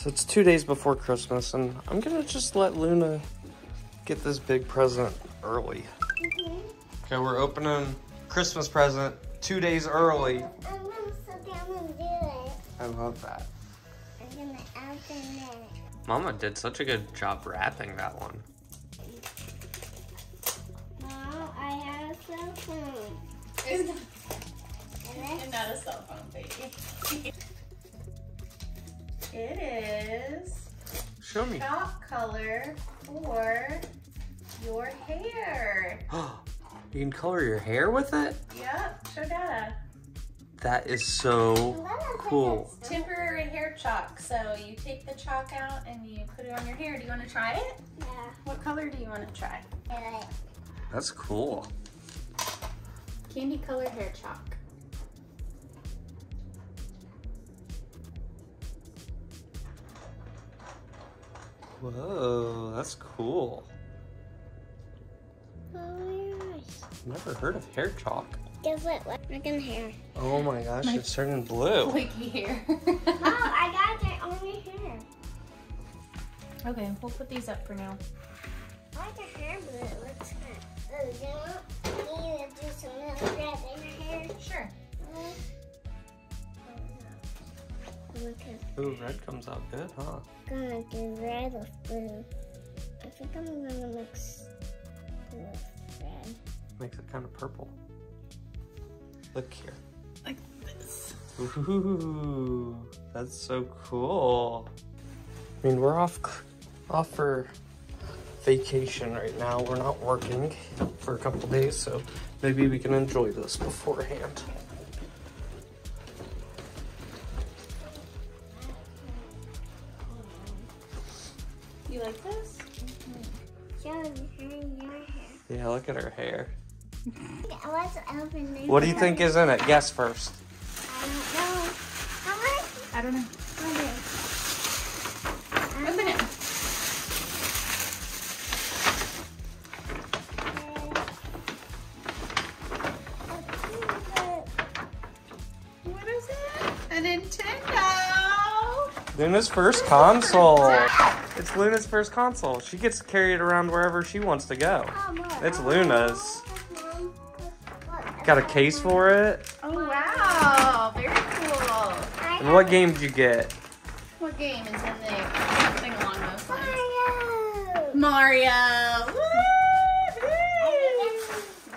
So it's two days before Christmas, and I'm gonna just let Luna get this big present early. Okay, we're opening Christmas present two days early. I'm gonna sit down and do it. I love that. I'm gonna open it. Mama did such a good job wrapping that one. Mom, I have a cell phone. It's And it's not a cell phone, baby. It is Show me. chalk color for your hair. you can color your hair with it? Yep, show Dada. That is so cool. Temporary hair chalk. So you take the chalk out and you put it on your hair. Do you want to try it? Yeah. What color do you want to try? Really? That's cool. Candy color hair chalk. Whoa, that's cool. Oh my gosh. Never heard of hair chalk. Guess what? Look in here. Oh my gosh, My- it's turning blue. Flaky hair. oh, I got it on your hair. okay, we'll put these up for now. I like your hair blue. It looks good. Oh, you know, you need to do some little red in your hair. Sure. Uh-huh. Look at Ooh, red comes out good, huh? gonna do red with blue. I think I'm gonna mix blue with red. Makes it kind of purple. Look here. Like this. Ooh, that's so cool. I mean, we're off off for vacation right now. We're not working for a couple days, so maybe we can enjoy this beforehand. You like this? Show your hair in your hair. Yeah, look at her hair. Let's open this. What do you think is in it? Guess first. I don't know. How much? I don't know. What is Open it. What is it? A Nintendo. Luna's first console. It's Luna's first console. She gets to carry it around wherever she wants to go. It's Luna's. Got a case for it. Oh wow, very cool. And what game did you get? What game is in there? Something along those lines. Mario. Mario. Woo-hoo.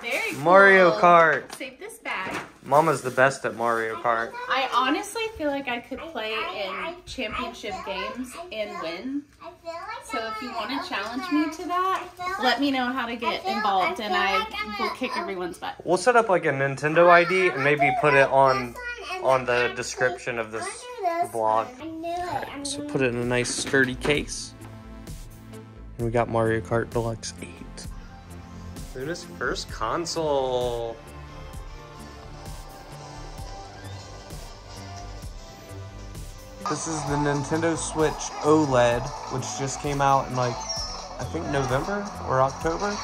Very cool. Mario Kart. Save this bag. Mama's the best at Mario Kart. I honestly feel like I could play in championship games and win. I feel like So I'm if you want to challenge me to that, like- let me know how to get feel- involved I and feel I like will a- kick everyone's butt. We'll set up like a Nintendo ID and maybe put it on on the description of this do vlog. one. I knew it. I'm So put it in a nice sturdy case. And we got Mario Kart Deluxe 8. Luna's first console. This is the Nintendo Switch OLED, which just came out in like, I think November or October.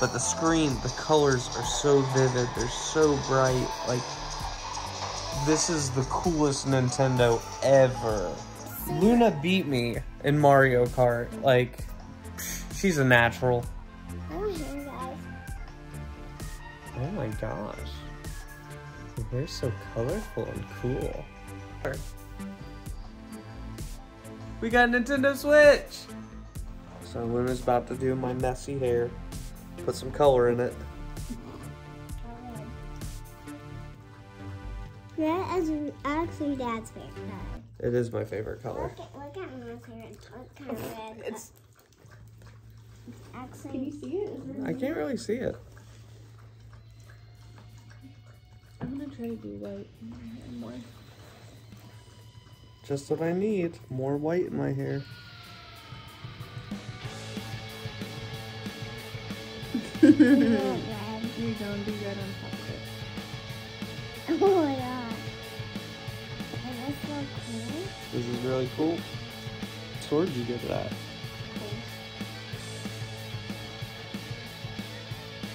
But the screen, the colors are so vivid, they're so bright. Like, this is the coolest Nintendo ever. Luna beat me in Mario Kart. Like, she's a natural. Oh my gosh. Hair's so colorful and cool. We got a Nintendo Switch! So Luna's about to do my messy hair. Put some color in it. That is actually Dad's favorite color. It is my favorite color. Look at, look at my favorite. What kind of red? It's actually. see it? I can't really see it. I'm gonna try to do white more. Just what I need. More white in my hair. You're going to be red on top of it. Oh my god. And it's so cool. This is really cool. What store did you get that?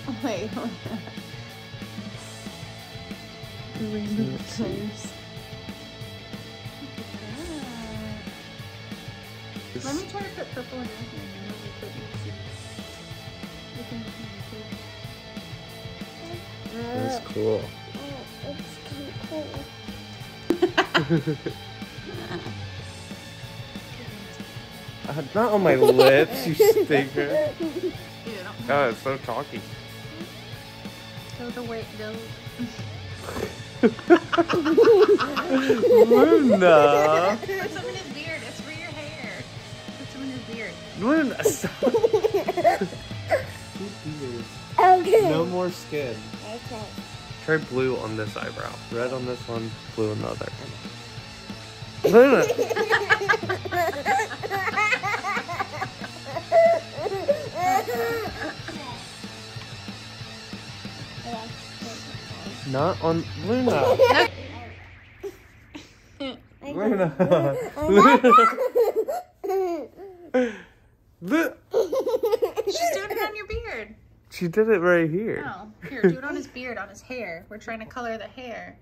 Oh, wait, hold on. The rainbow colors. Put purple in your hair. and then we'll put your cheeks. You can- you can That's cool. Oh, it's kind of cool. Uh, not on my lips, you stinker. see. Dude, it's so chalky. go the way go. Luna! Beard. Luna, stop. Okay. no more skin. Okay. Try blue on this eyebrow. Red on this one, blue on the other. Luna! Not on Luna. Luna. Lu- She's doing it on your beard. She did it right here. No, here, do it on his beard, on his hair. We're trying to color the hair.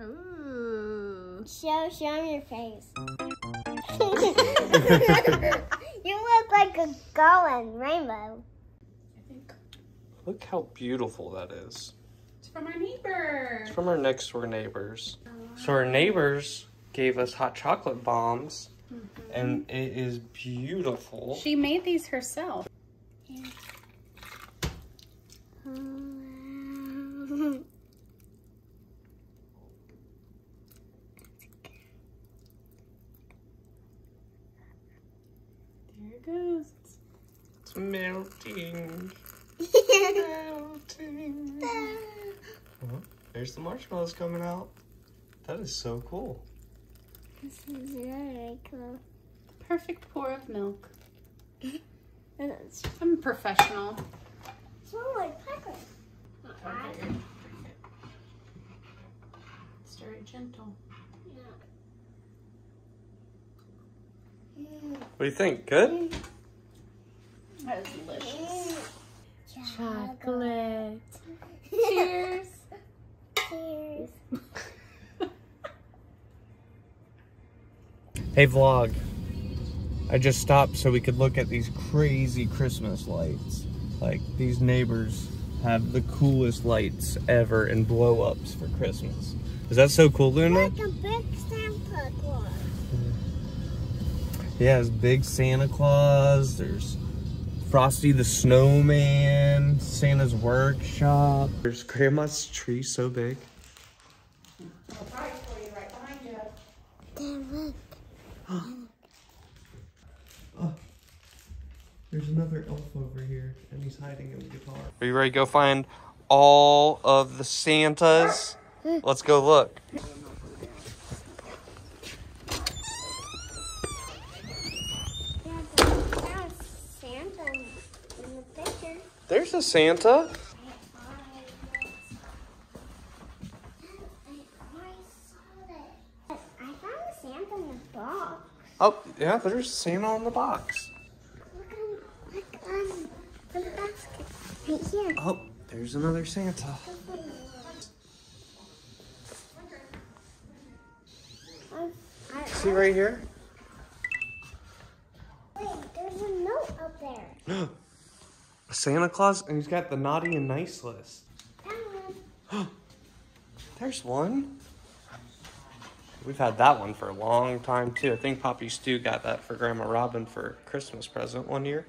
Ooh. show, show me your face. you look like a golden rainbow. Look how beautiful that is. it's from our neighbor. It's from our next door neighbors. So our neighbors gave us hot chocolate bombs, mm-hmm. and it is beautiful. She made these herself. There it goes. It's melting. melting. Oh, there's the marshmallows coming out. That is so cool. This is very cool. Perfect pour of milk. It's I'm a professional. smell like pepper. It's very gentle. What do you think? Good? That is delicious. Mm. Chocolate. Hey vlog. I just stopped so we could look at these crazy Christmas lights. Like these neighbors have the coolest lights ever and blow ups for Christmas. Is that so cool, Luna? Like a big Santa Claus. Yeah, there's big Santa Claus. There's Frosty the Snowman, Santa's workshop. There's Grandma's tree so big. There's another elf over here, and he's hiding in the guitar. Are you ready to go find all of the Santas? Let's go look. There's Santa in the picture. There's a Santa. Oh, I found a Santa in the box. Oh, yeah, there's Santa on the box. Look on, look on the basket. Right here. Oh, there's another Santa. See right here? wait, there's a note up there. Santa Claus, and he's got the naughty and nice list. One. There's one. We've had that one for a long time too. I think Poppy Stew got that for Grandma Robin for Christmas present one year.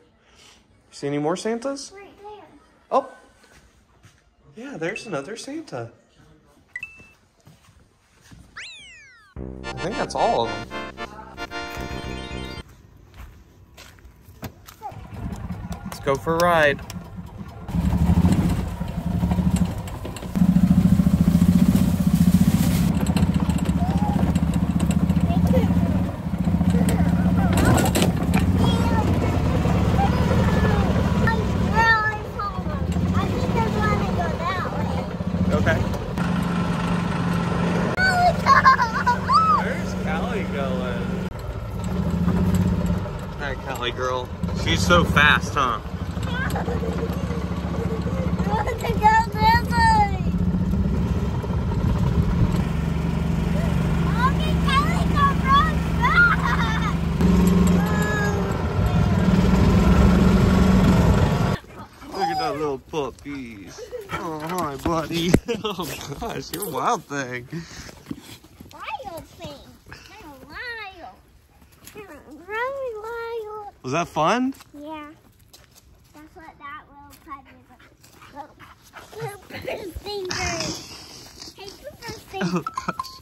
See any more Santas? Right there. Oh, yeah, there's another Santa. I think that's all of them. Let's go for a ride. She's so fast, huh? little puppies. Oh, hi, buddy. Oh, gosh, you're a wild thing. Was that fun? Yeah. That's what that little puppy was. Little Pooper Finger. Hey, Pooper Finger. gosh.